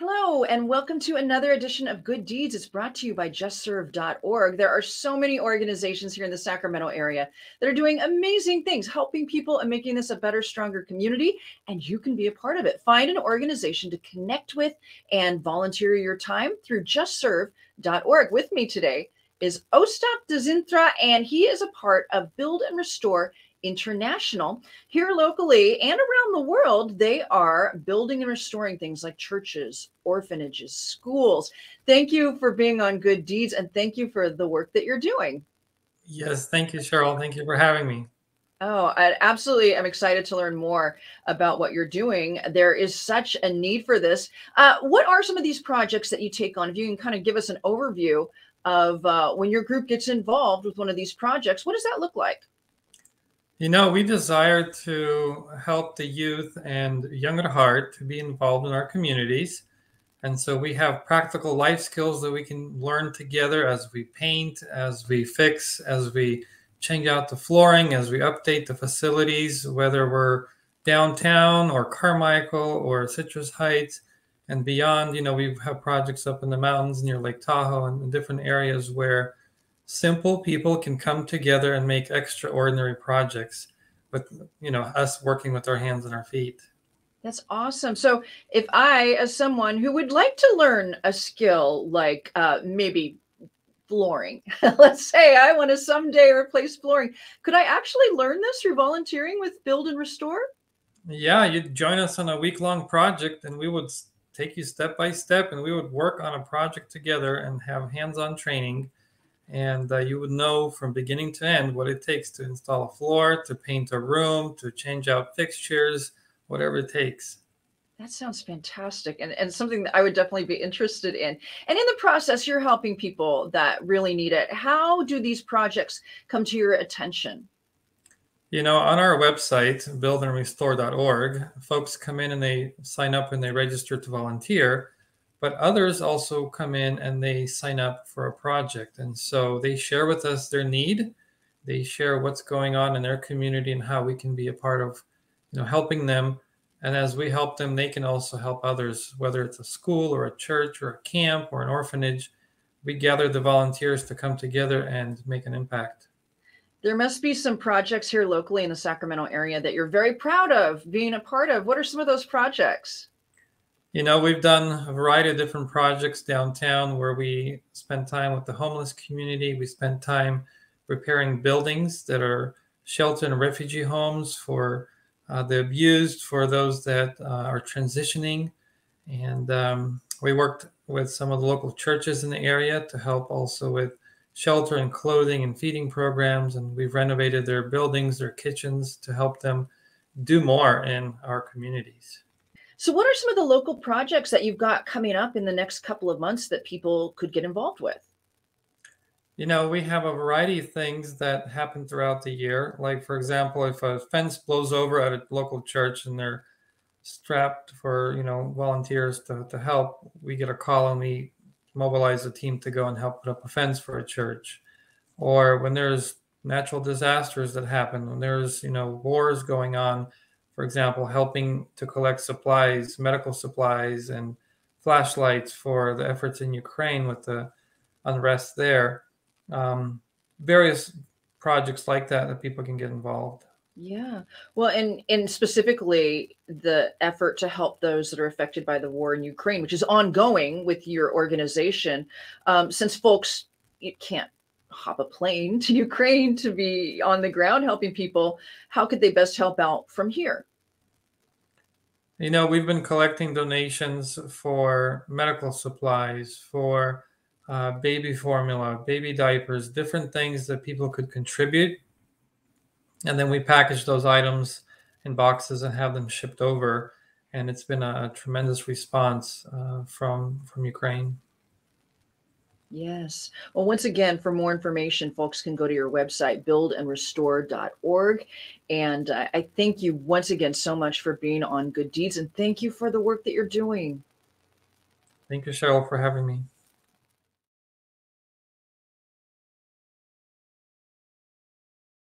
Hello, and welcome to another edition of Good Deeds. It's brought to you by justserve.org. There are so many organizations here in the Sacramento area that are doing amazing things, helping people and making this a better, stronger community. And you can be a part of it. Find an organization to connect with and volunteer your time through justserve.org. With me today is Ostap Dezintra, and he is a part of Build and Restore International. Here locally and around the world, they are building and restoring things like churches, orphanages, schools. Thank you for being on Good Deeds and thank you for the work that you're doing. Yes, thank you, Sheryl. Thank you for having me. Oh, I absolutely am excited to learn more about what you're doing. There is such a need for this. Uh, what are some of these projects that you take on? If you can kind of give us an overview of uh, when your group gets involved with one of these projects, what does that look like? You know, we desire to help the youth and young at heart to be involved in our communities. And so we have practical life skills that we can learn together as we paint, as we fix, as we change out the flooring, as we update the facilities, whether we're downtown or Carmichael or Citrus Heights and beyond. You know, we have projects up in the mountains near Lake Tahoe and different areas where simple people can come together and make extraordinary projects with you know us working with our hands and our feet. That's awesome. So if i as someone who would like to learn a skill like uh, maybe flooring let's say i want to someday replace flooring could i actually learn this through volunteering with build and restore? Yeah you'd join us on a week-long project and we would take you step by step and we would work on a project together and have hands-on training and uh, you would know from beginning to end what it takes to install a floor, to paint a room, to change out fixtures, whatever it takes. That sounds fantastic and, and something that I would definitely be interested in. And in the process, you're helping people that really need it. How do these projects come to your attention? You know, on our website, buildandrestore.org, folks come in and they sign up and they register to volunteer but others also come in and they sign up for a project. And so they share with us their need. They share what's going on in their community and how we can be a part of you know helping them. And as we help them they can also help others whether it's a school or a church or a camp or an orphanage. We gather the volunteers to come together and make an impact. There must be some projects here locally in the sacramento area that you're very proud of being a part of. What are some of those projects you know, we've done a variety of different projects downtown where we spend time with the homeless community. We spend time repairing buildings that are shelter and refugee homes for uh, the abused, for those that uh, are transitioning. And um, we worked with some of the local churches in the area to help also with shelter and clothing and feeding programs. And we've renovated their buildings, their kitchens to help them do more in our communities. So, what are some of the local projects that you've got coming up in the next couple of months that people could get involved with? You know, we have a variety of things that happen throughout the year. Like, for example, if a fence blows over at a local church and they're strapped for, you know, volunteers to, to help, we get a call and we mobilize a team to go and help put up a fence for a church. Or when there's natural disasters that happen, when there's, you know, wars going on, for example, helping to collect supplies, medical supplies, and flashlights for the efforts in Ukraine with the unrest there. Um, various projects like that that people can get involved. Yeah. Well, and and specifically the effort to help those that are affected by the war in Ukraine, which is ongoing with your organization. Um, since folks you can't hop a plane to Ukraine to be on the ground helping people, how could they best help out from here? You know, we've been collecting donations for medical supplies, for uh, baby formula, baby diapers, different things that people could contribute. And then we package those items in boxes and have them shipped over. And it's been a, tremendous response uh, from from Ukraine. Yes. Well, once again, for more information, folks can go to your website, buildandrestore.org. And uh, I thank you once again so much for being on Good Deeds and thank you for the work that you're doing. Thank you, Sheryl, for having me.